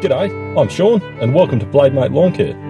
G'day, I'm Sean, and welcome to Blade Mate Lawn Care.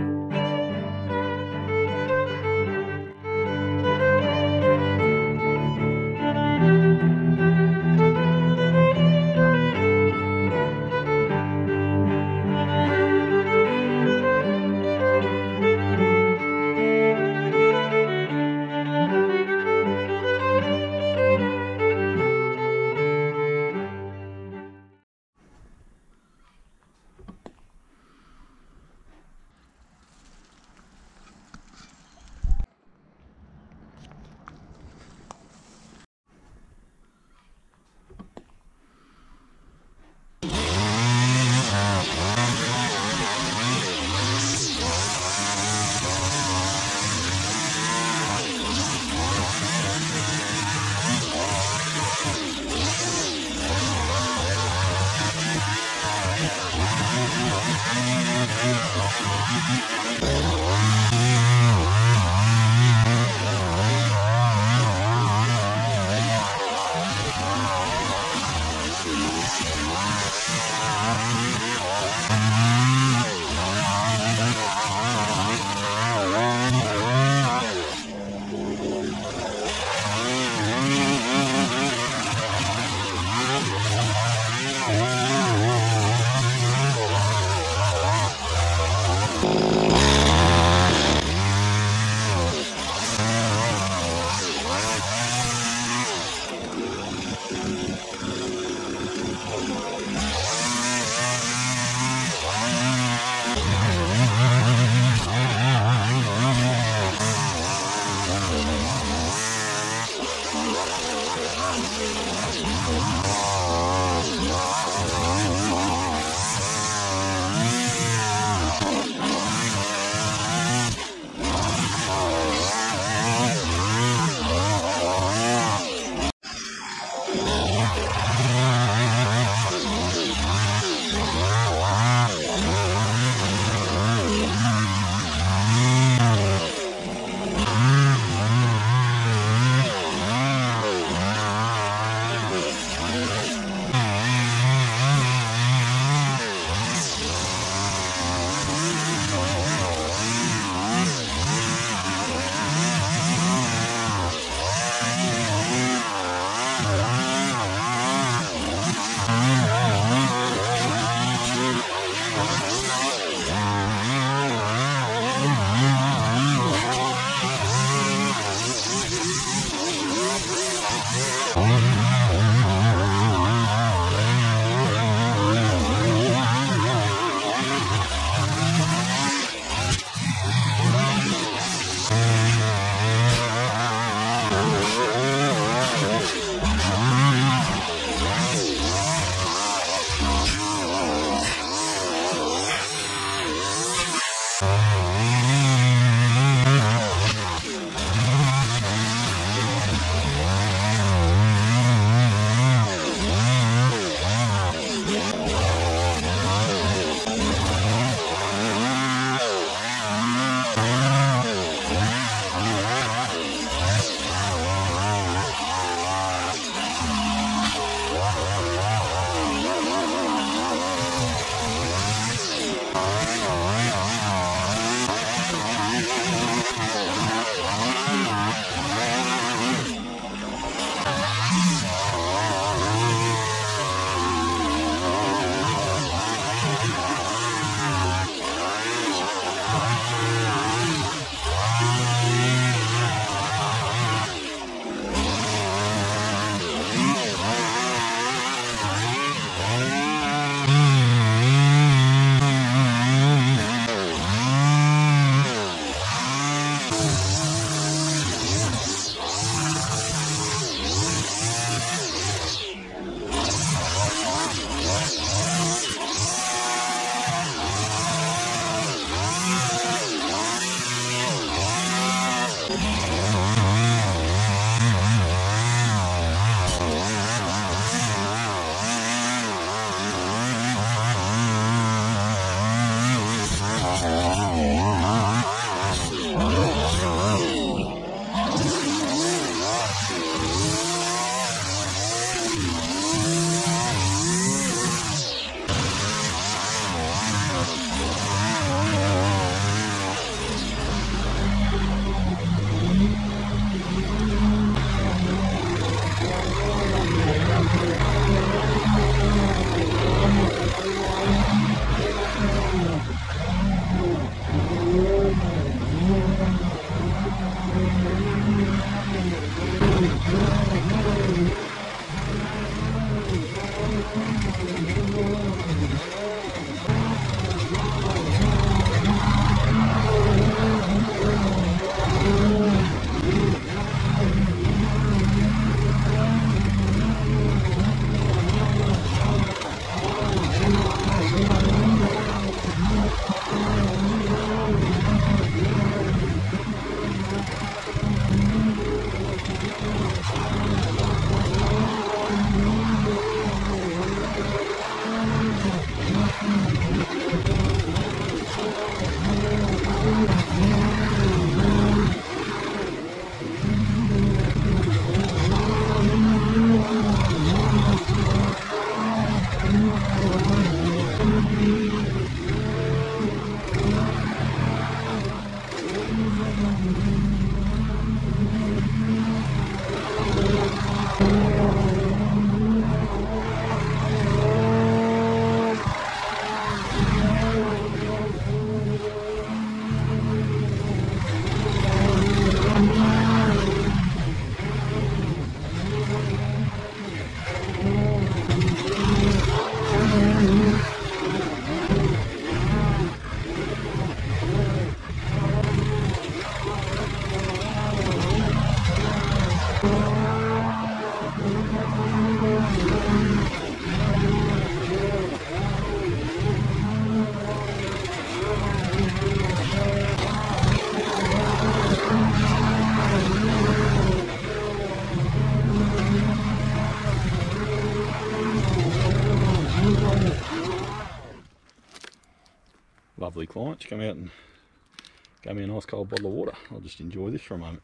Nice cold bottle of water. I'll just enjoy this for a moment.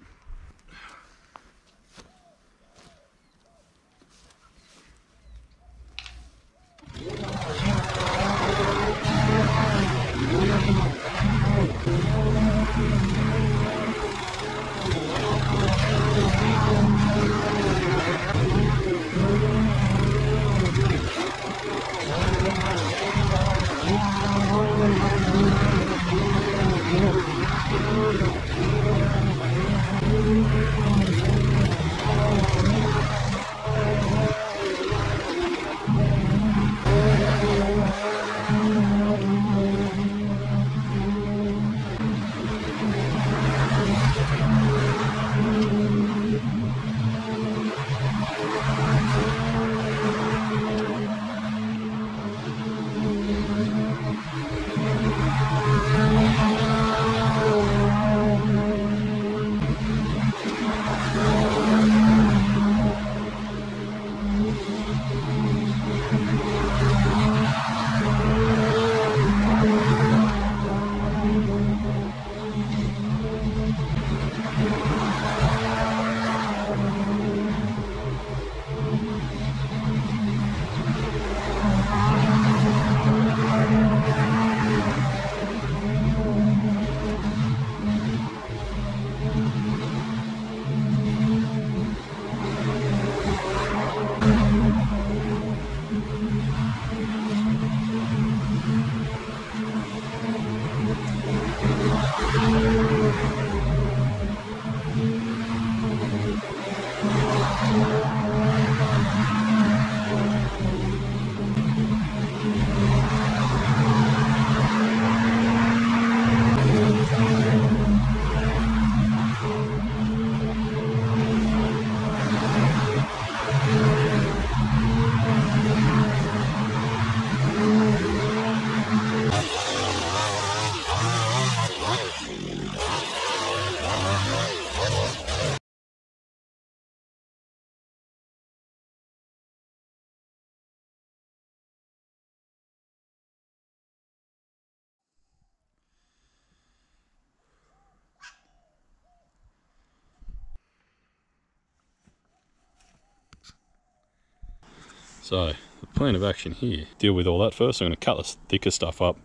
So the plan of action here, deal with all that first. I'm going to cut the thicker stuff up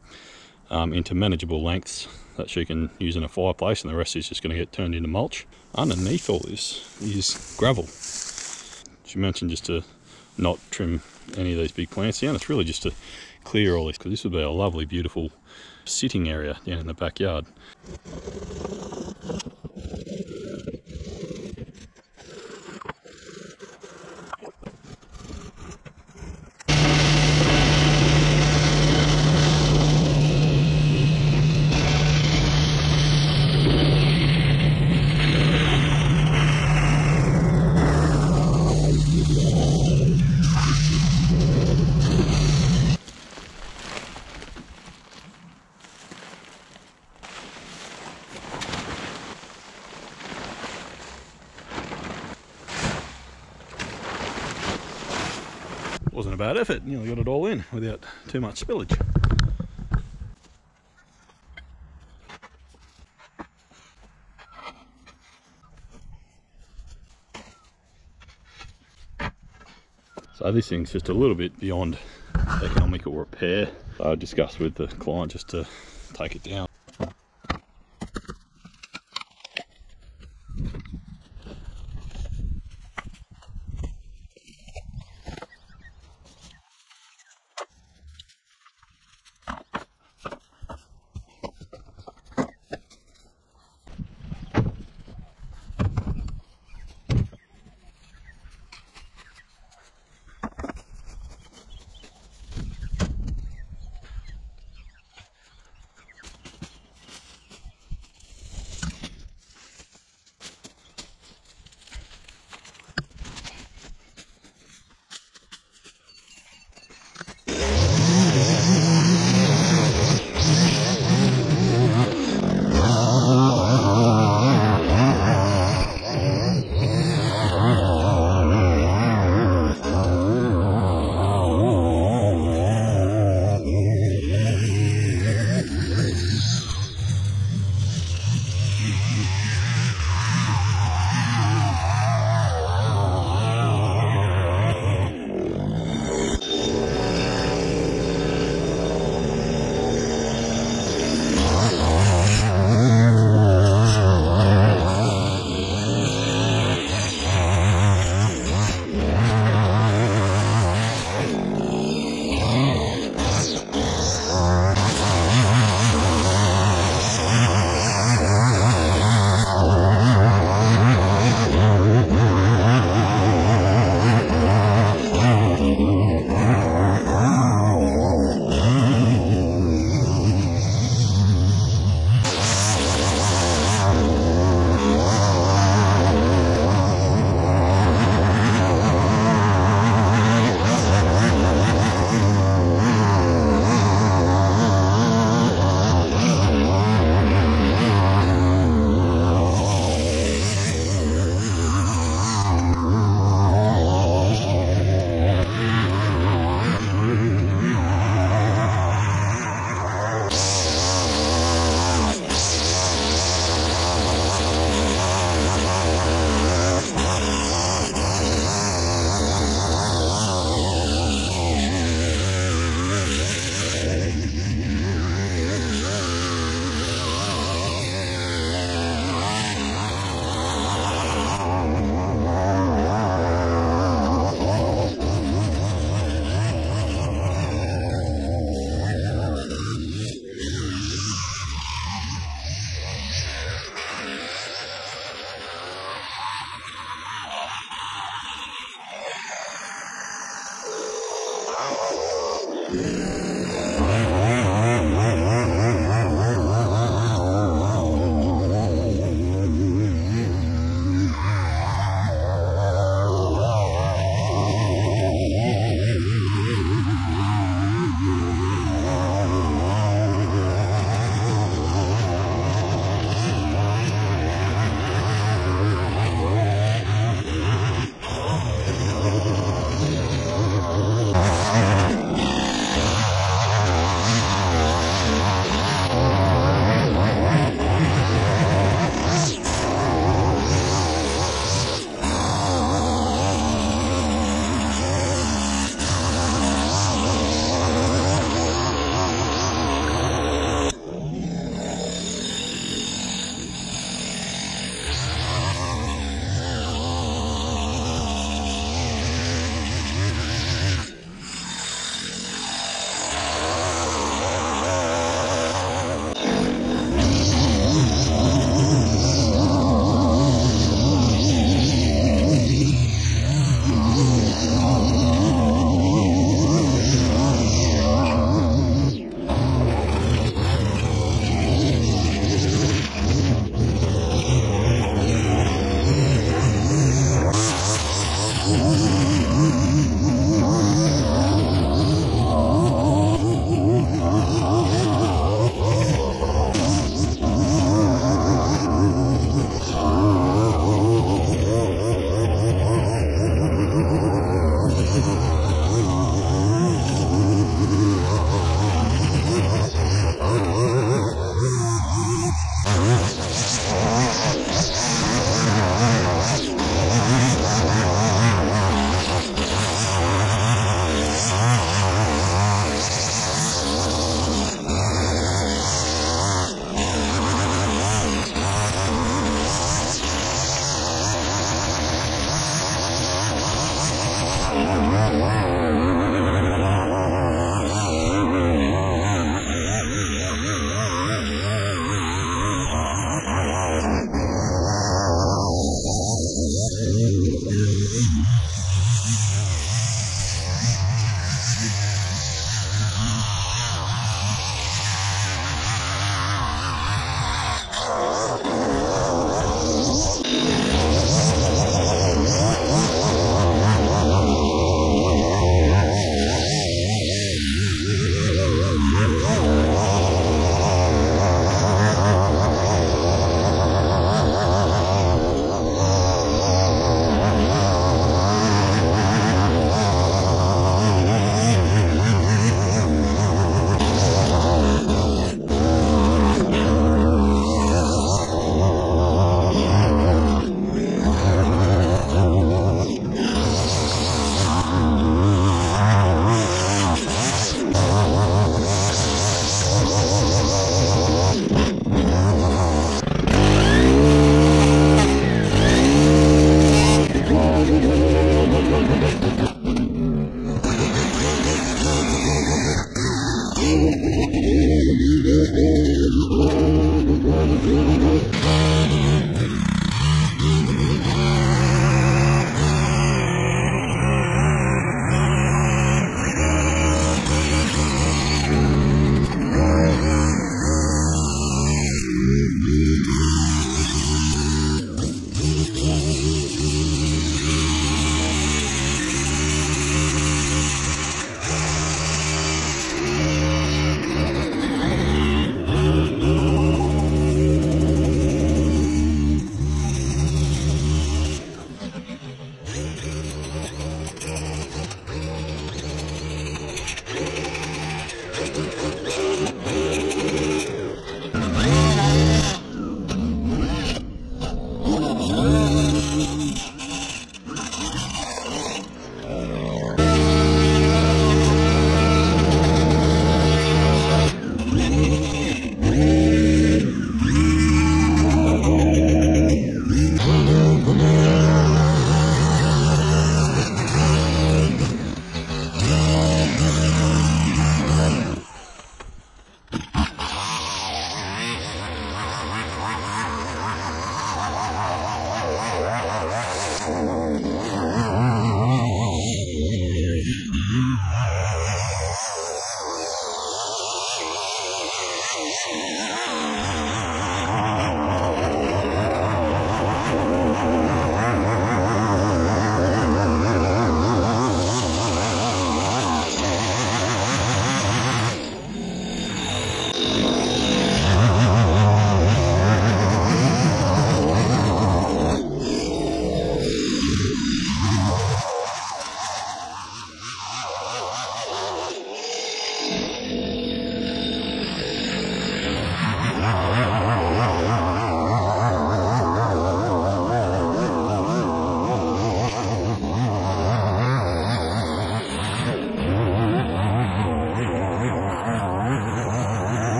um, into manageable lengths that she can use in a fireplace and the rest is just going to get turned into mulch. Underneath all this is gravel. She mentioned just to not trim any of these big plants down. It's really just to clear all this because this would be a lovely, beautiful sitting area down in the backyard. effort. You know, got it all in without too much spillage. So this thing's just a little bit beyond economical repair. I discussed with the client just to take it down.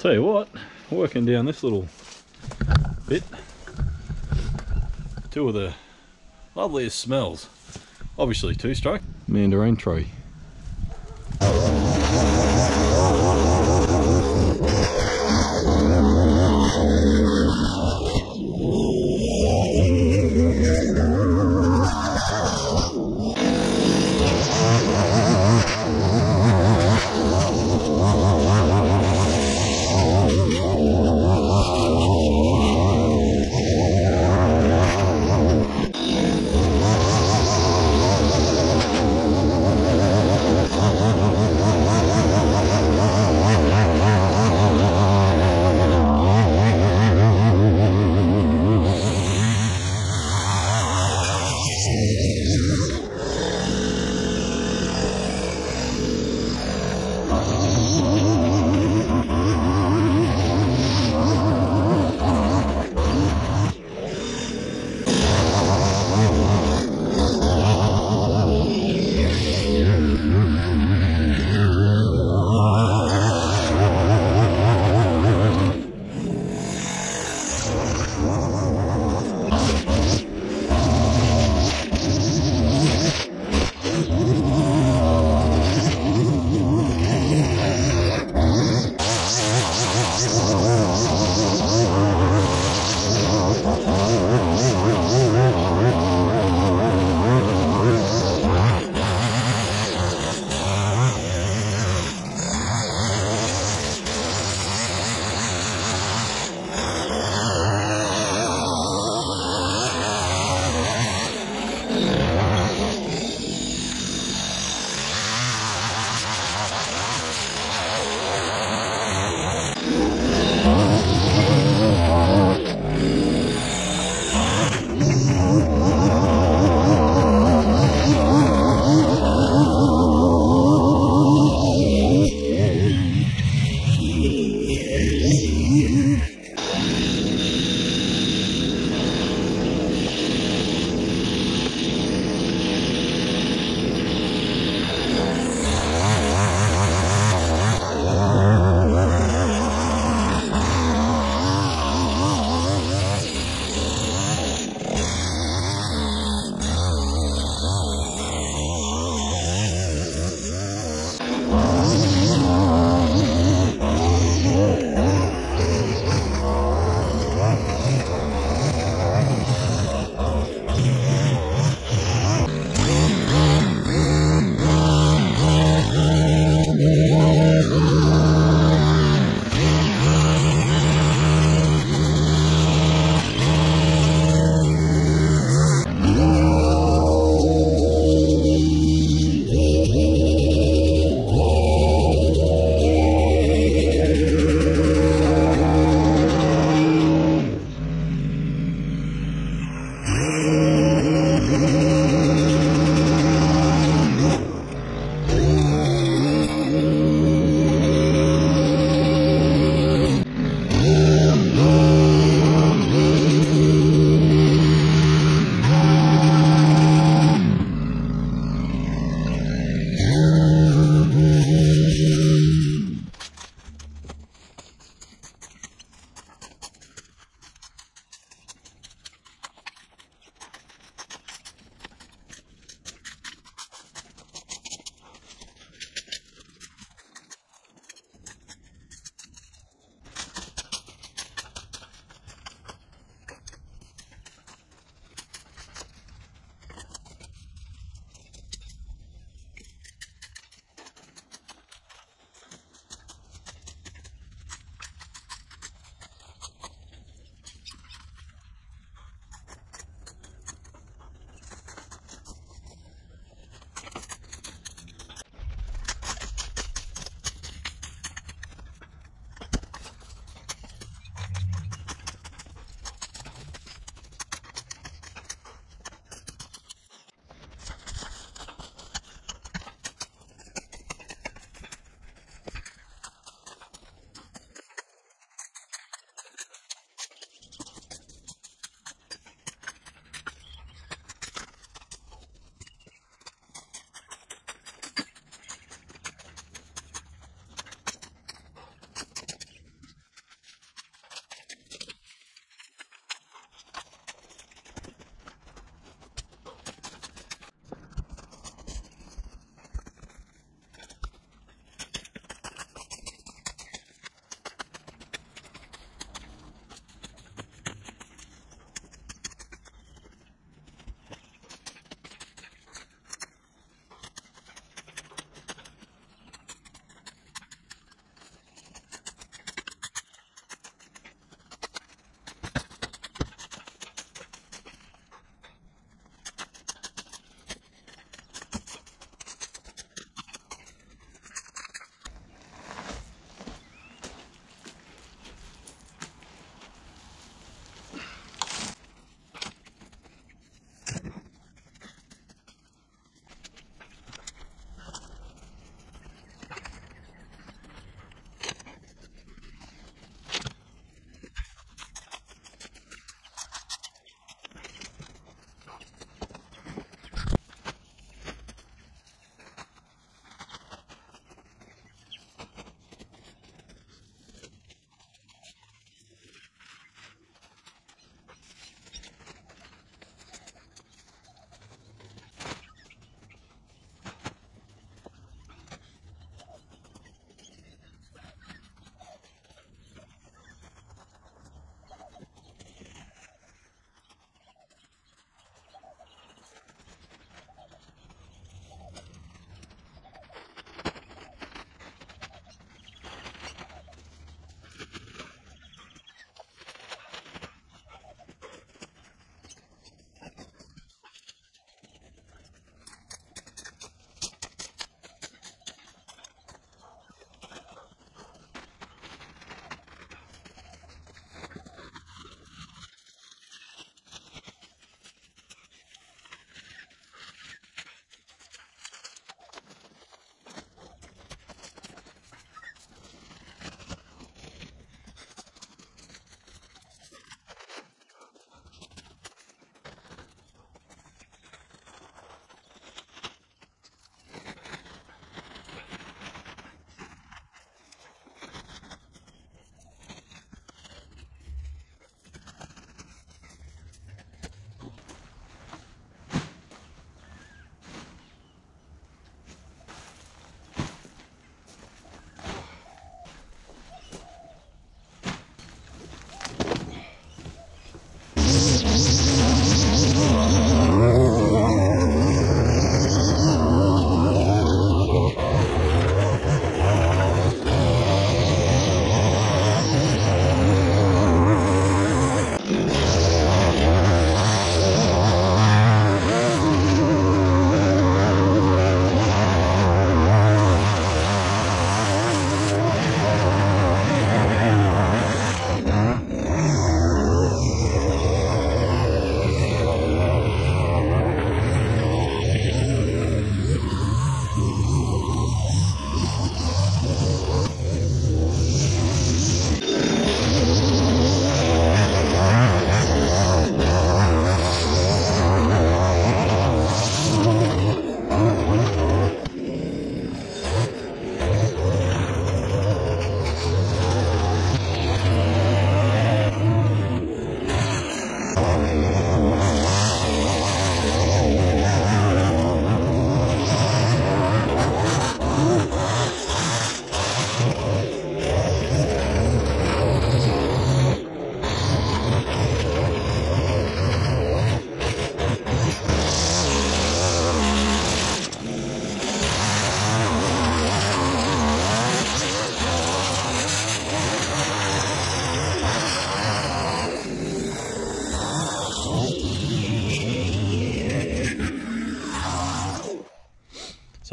Tell you what, working down this little bit, two of the loveliest smells. Obviously two stroke. Mandarin tree.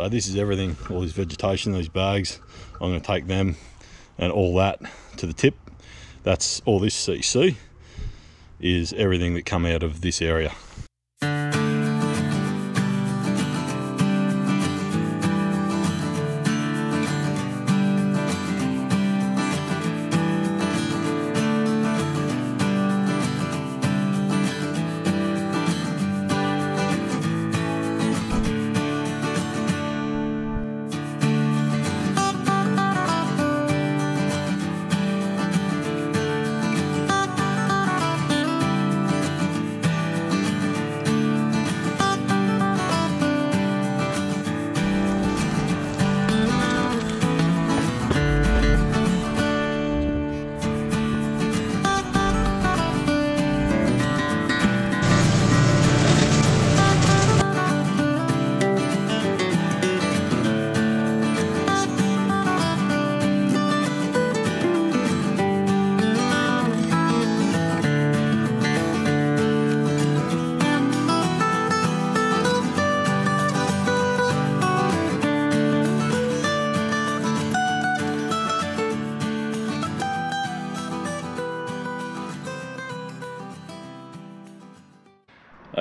This is everything, all this vegetation, these bags. I'm going to take them and all that to the tip. That's all this CC is everything that come out of this area.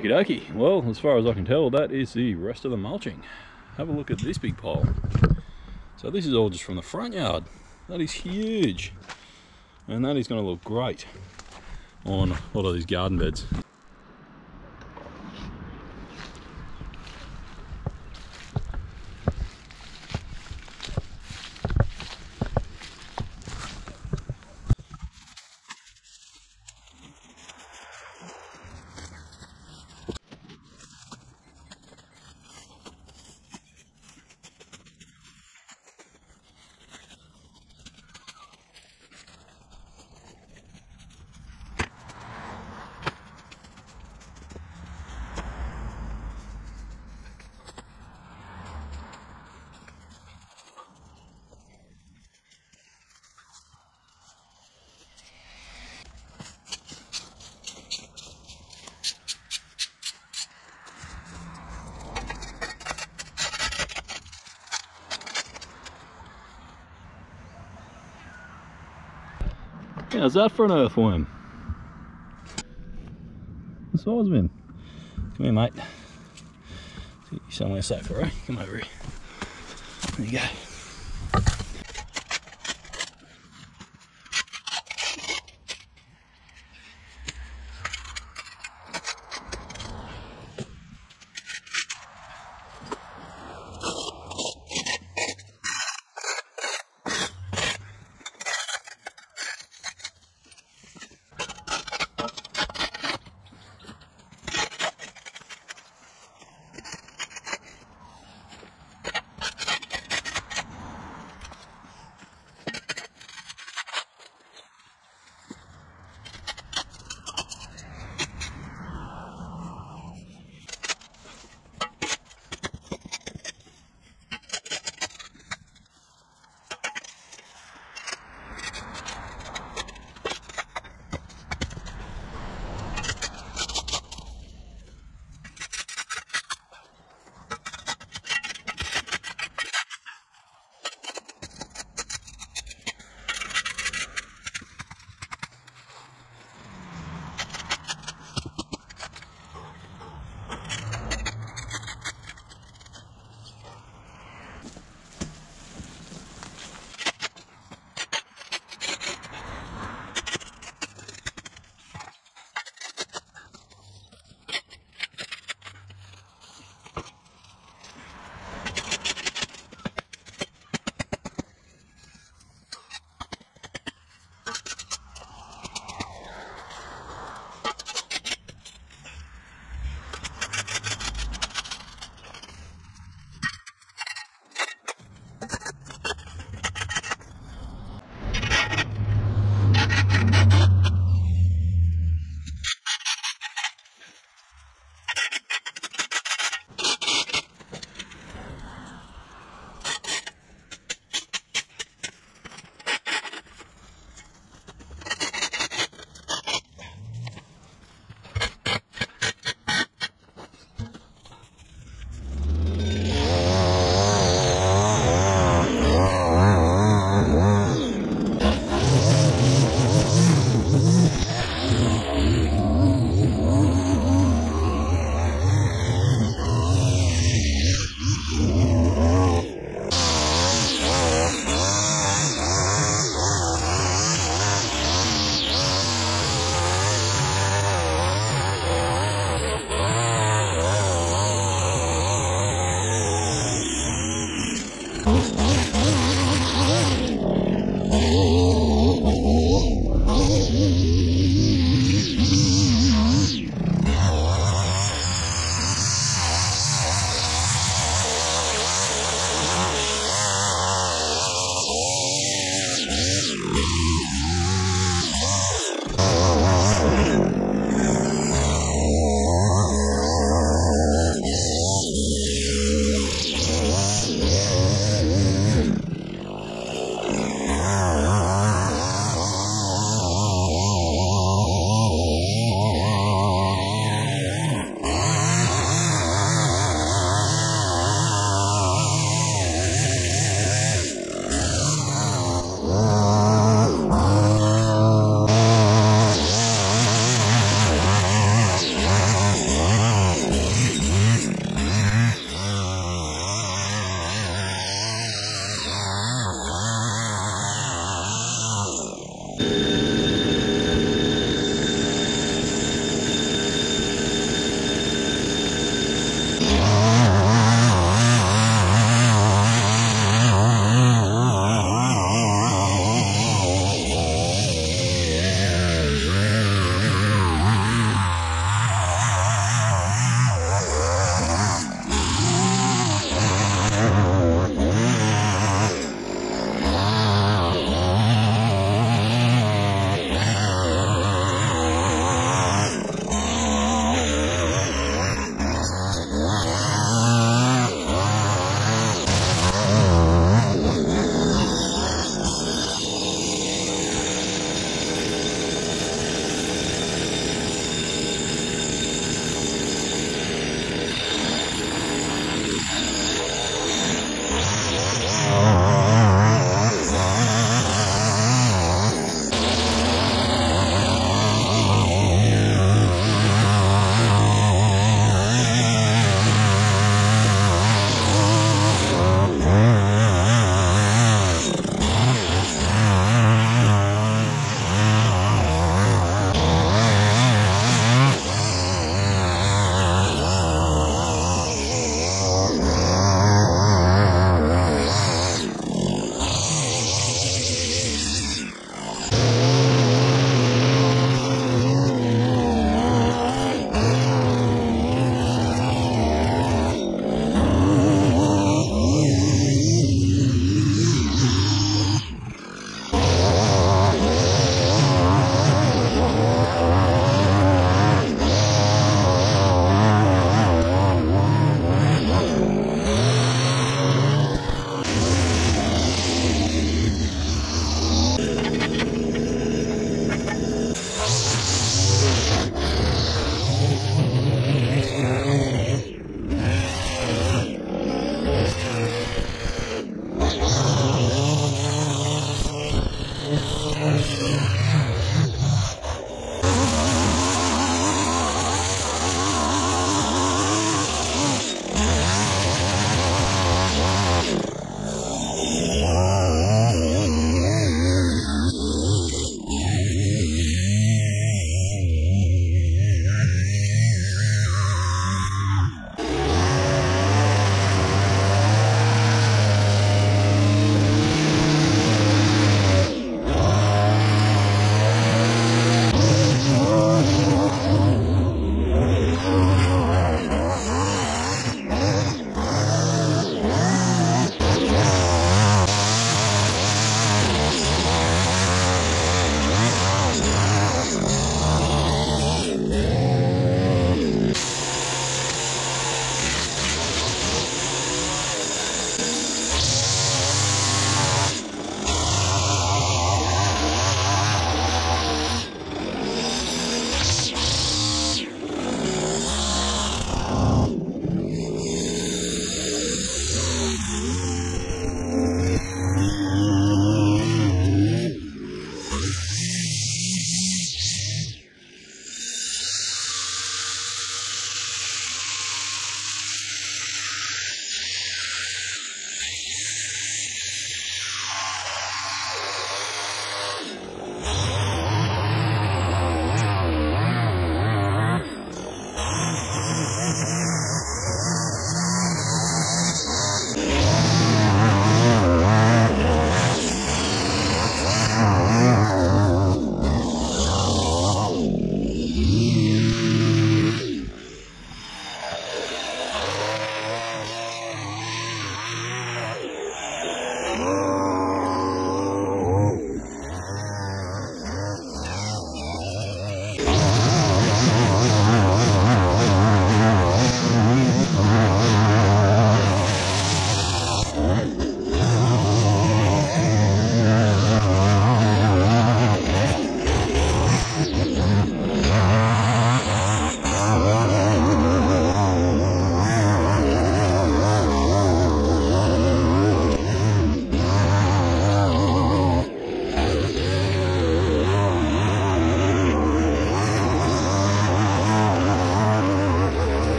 Okie dokie. Well, as far as I can tell, that is the rest of the mulching. Have a look at this big pile. So this is all just from the front yard. That is huge. And that is going to look great on a lot of these garden beds. How's that for an earthworm? The size of him. Come here, mate. You Somewhere safer, right? Come over here. There you go.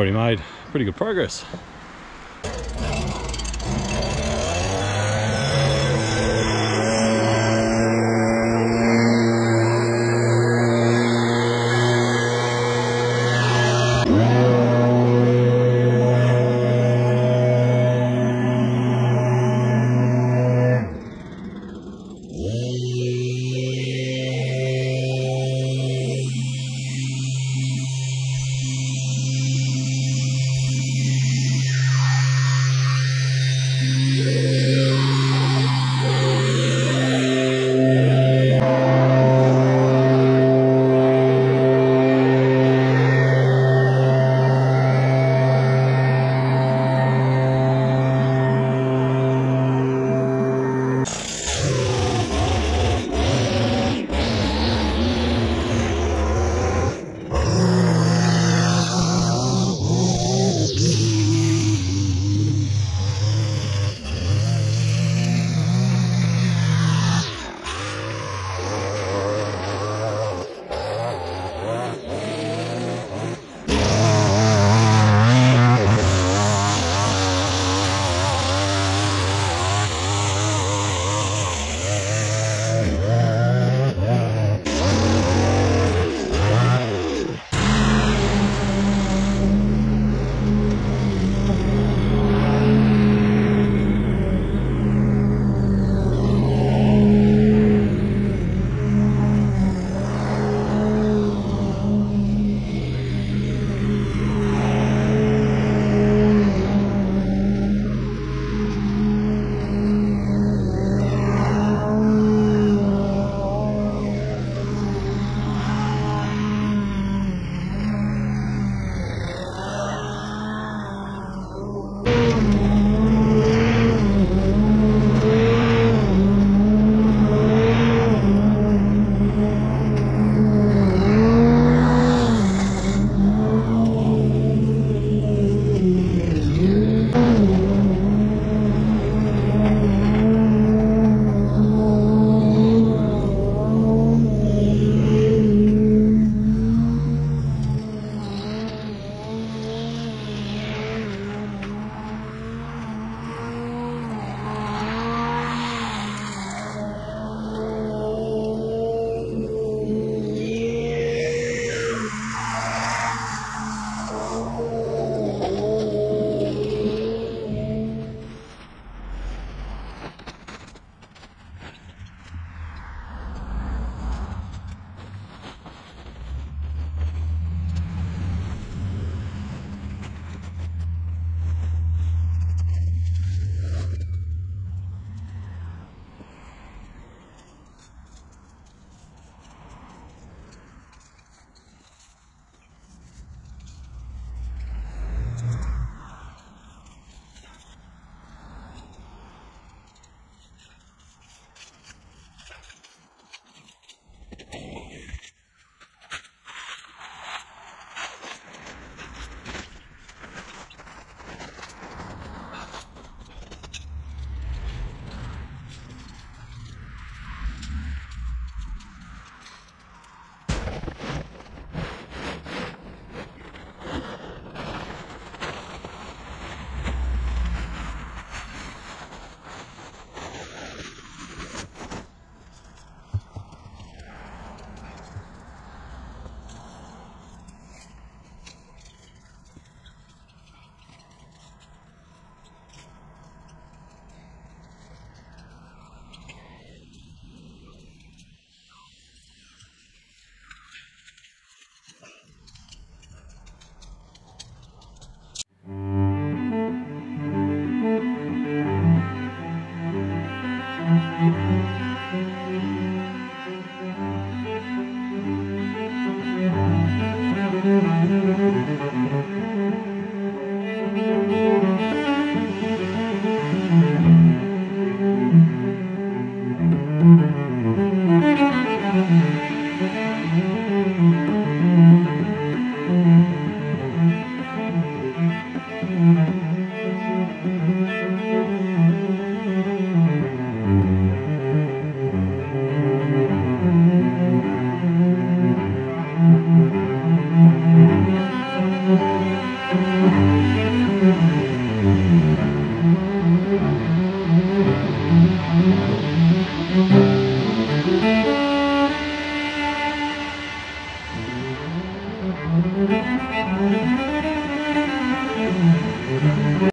Already made pretty good progress.